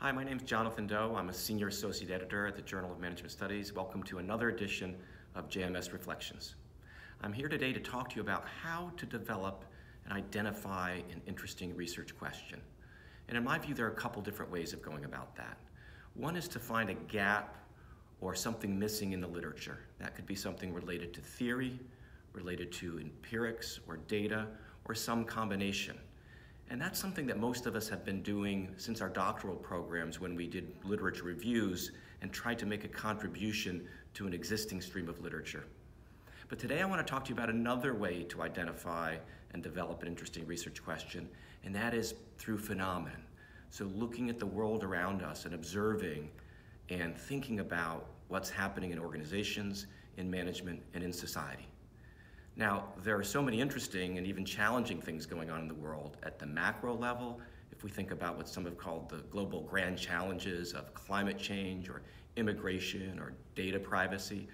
Hi, my name is Jonathan Doh. I'm a Senior Associate Editor at the Journal of Management Studies. Welcome to another edition of JMS Reflections. I'm here today to talk to you about how to develop and identify an interesting research question. And in my view, there are a couple different ways of going about that. One is to find a gap or something missing in the literature. That could be something related to theory, related to empirics or data, or some combination. And that's something that most of us have been doing since our doctoral programs when we did literature reviews and tried to make a contribution to an existing stream of literature. But today I want to talk to you about another way to identify and develop an interesting research question, and that is through phenomenon. So looking at the world around us and observing and thinking about what's happening in organizations, in management, and in society. Now, there are so many interesting and even challenging things going on in the world at the macro level. If we think about what some have called the global grand challenges of climate change or immigration or data privacy,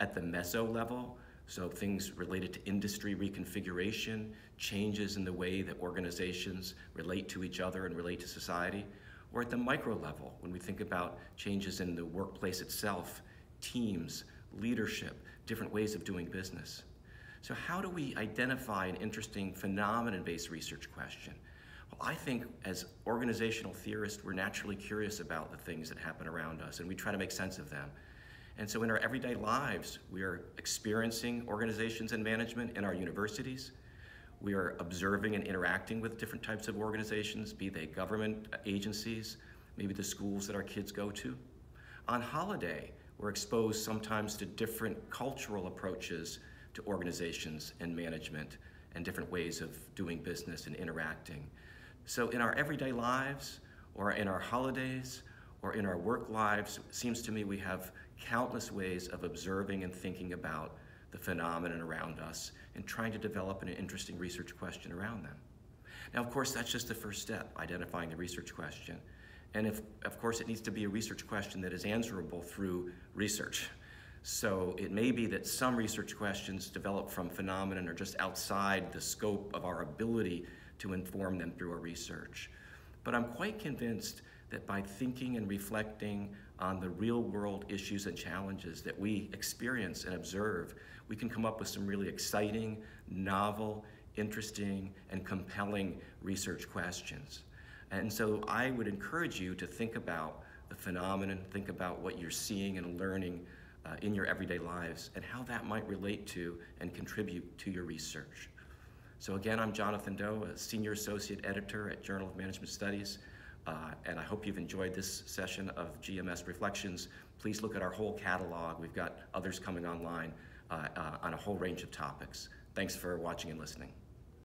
at the meso level, so things related to industry reconfiguration, changes in the way that organizations relate to each other and relate to society, or at the micro level, when we think about changes in the workplace itself, teams, leadership, different ways of doing business. So how do we identify an interesting phenomenon-based research question? Well, I think as organizational theorists, we're naturally curious about the things that happen around us and we try to make sense of them. And so in our everyday lives, we are experiencing organizations and management in our universities. We are observing and interacting with different types of organizations, be they government agencies, maybe the schools that our kids go to. On holiday, we're exposed sometimes to different cultural approaches to organizations and management and different ways of doing business and interacting. So in our everyday lives, or in our holidays, or in our work lives, it seems to me we have countless ways of observing and thinking about the phenomenon around us and trying to develop an interesting research question around them. Now, of course, that's just the first step, identifying the research question. And if, of course, it needs to be a research question that is answerable through research. So it may be that some research questions develop from phenomenon are just outside the scope of our ability to inform them through our research. But I'm quite convinced that by thinking and reflecting on the real world issues and challenges that we experience and observe, we can come up with some really exciting, novel, interesting, and compelling research questions. And so I would encourage you to think about the phenomenon, think about what you're seeing and learning uh, in your everyday lives and how that might relate to and contribute to your research. So again, I'm Jonathan Doh, a Senior Associate Editor at Journal of Management Studies, uh, and I hope you've enjoyed this session of JMS Reflections. Please look at our whole catalog. We've got others coming online uh, uh, on a whole range of topics. Thanks for watching and listening.